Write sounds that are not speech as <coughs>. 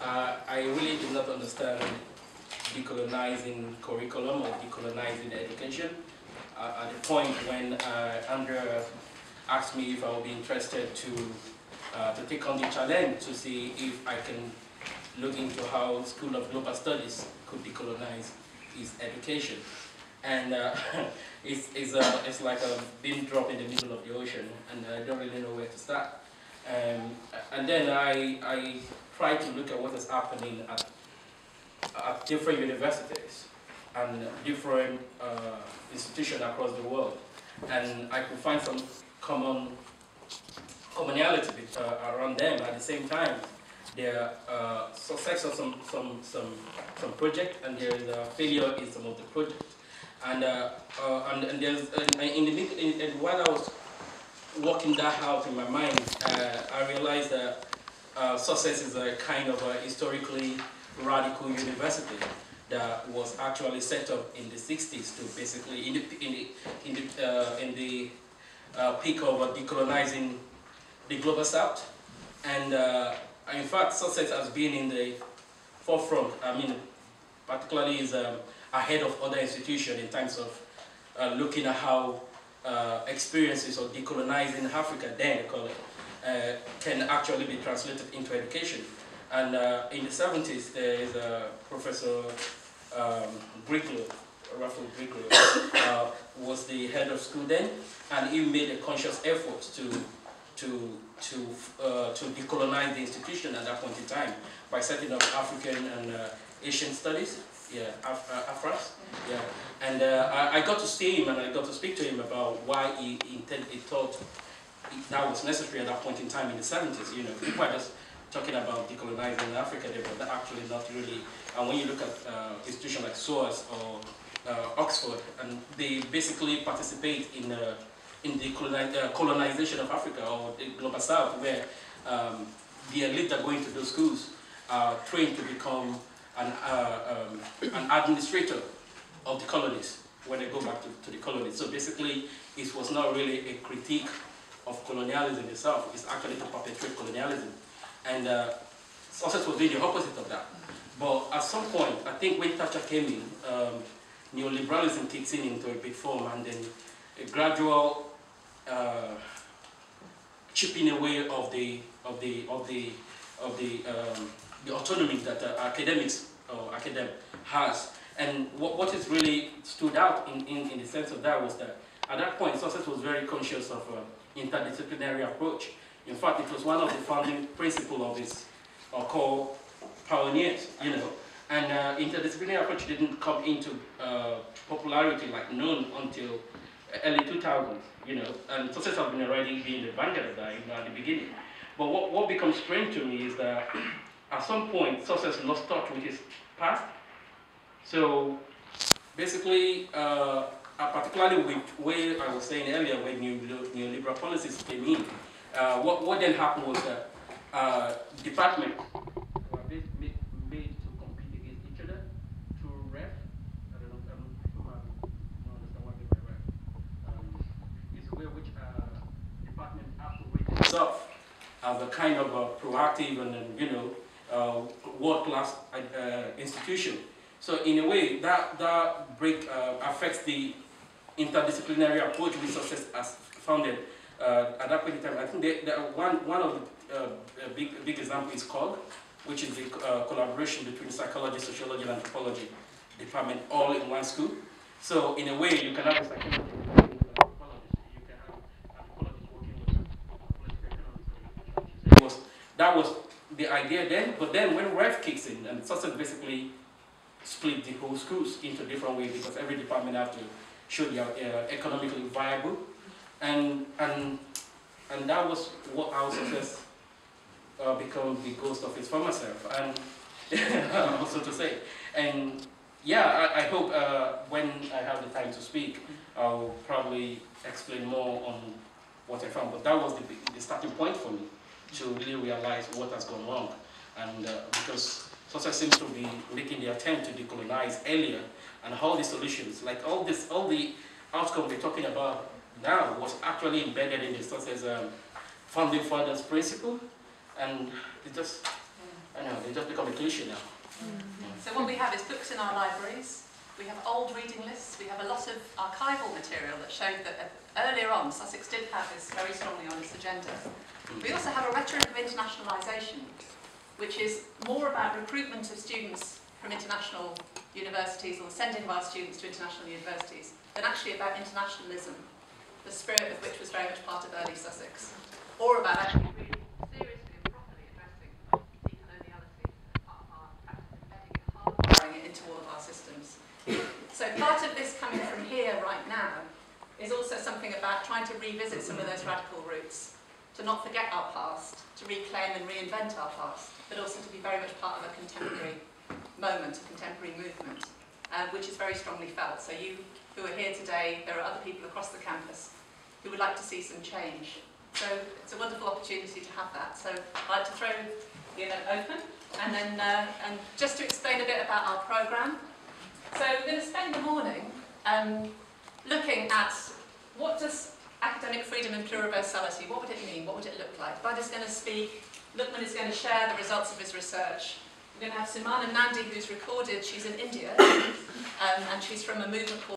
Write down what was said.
Uh, I really do not understand decolonizing curriculum or decolonizing education. Uh, at the point when uh, Andrea asked me if I would be interested to, uh, to take on the challenge to see if I can look into how School of Global Studies could decolonize its education. And uh, <laughs> it's, it's, uh, it's like a being drop in the middle of the ocean, and I don't really know where to start. Um, and then I, I try to look at what is happening at, at different universities and different uh, institutions across the world. And I could find some common commonality uh, around them at the same time. There are uh, success of some, some, some, some project and there is a failure in some of the projects. And, uh, uh, and, and there's, in the, in, in, while I was working that out in my mind, uh, I realized that uh, Sussex is a kind of a historically radical university that was actually set up in the 60s to basically, in the, in the, in the, uh, in the uh, peak of uh, decolonizing the global south. And uh, in fact, Sussex has been in the forefront, I mean, particularly is um, ahead of other institutions in terms of uh, looking at how uh, experiences of decolonizing Africa, then they call it, uh, can actually be translated into education. And uh, in the 70s, there is a Professor um, Grillo, Raphael <coughs> uh, was the head of school then, and he made a conscious effort to to to uh, to decolonize the institution at that point in time by setting up African and uh, Asian studies, yeah, Af uh, AFRAS, yeah, and uh, I, I, got to see him and I got to speak to him about why he, intended, he thought that was necessary at that point in time in the 70s. You know, people are just talking about decolonizing Africa there, but actually not really. And when you look at uh, institutions like SOAS or uh, Oxford, and they basically participate in uh, in the uh, colonization of Africa or the global south, where um, the elite that go into those schools are trained to become an, uh, um, an administrator of the colonies when they go back to, to the colonies. So basically, it was not really a critique of colonialism itself. It's actually to perpetuate colonialism. And uh, Sussex was doing the opposite of that. But at some point, I think when Thatcher came in, um, neoliberalism kicks in into a big form and then a gradual uh, chipping away of the of the of the of the um, the autonomy that uh, academics or academic has. And what, what is really stood out in, in, in the sense of that was that at that point, Sussex was very conscious of uh, interdisciplinary approach. In fact, it was one of the founding principles of its uh, core pioneers, you know. And uh, interdisciplinary approach didn't come into uh, popularity like known until early 2000s, you know. And Sussex has been already being the vanguard of that you know, at the beginning. But what, what becomes strange to me is that <clears throat> at some point, Sussex lost touch with his past. So basically, uh, uh, particularly with where I was saying earlier, when new, neoliberal policies came in, uh, what, what then happened was that uh, departments were made, made, made, to compete against each other through REF. I don't know, I'm sure I don't understand what I mean by REF. Um, it's a way which uh, department operates itself as a kind of a proactive and, you know, uh, world-class uh, institution. So in a way, that, that break uh, affects the interdisciplinary approach which Sussex has founded uh, at that point in time. I think they, they one, one of the uh, big, big example is COG, which is the uh, collaboration between psychology, sociology, and anthropology department all in one school. So in a way, you can have a psychology that was the idea then, but then when REF kicks in, and Sussex basically split the whole schools into different ways because every department have to should be uh, economically viable. And, and, and that was what our success uh, become the ghost of its former self. And <laughs> also to say. And yeah, I, I hope uh, when I have the time to speak, I'll probably explain more on what I found. But that was the, the starting point for me to really realize what has gone wrong. And uh, because Sussex seems to be making the attempt to decolonize earlier and all the solutions, like all this, all the outcome we're talking about now was actually embedded in the Sussex um, founding fathers principle, and it just, and just become a cliche now. So what we have is books in our libraries, we have old reading lists, we have a lot of archival material that showed that uh, earlier on Sussex did have this very strongly on its agenda. We also have a rhetoric of internationalisation, which is more about recruitment of students from international universities or sending of our students to international universities than actually about internationalism, the spirit of which was very much part of early Sussex, or about actually really seriously and properly addressing it into all of our systems. So part of this coming from here right now is also something about trying to revisit some of those radical roots, to not forget our past, to reclaim and reinvent our past, but also to be very much part of a contemporary <clears throat> moment, a contemporary movement, uh, which is very strongly felt. So you who are here today, there are other people across the campus who would like to see some change. So it's a wonderful opportunity to have that. So I'd like to throw the event open and then uh, and just to explain a bit about our programme. So we're going to spend the morning um, looking at what does academic freedom and pluriversality, what would it mean? What would it look like? Bud is going to speak, Lukman is going to share the results of his research. We're going to have Sumana Nandi, who's recorded, she's in India, <coughs> um, and she's from a movement called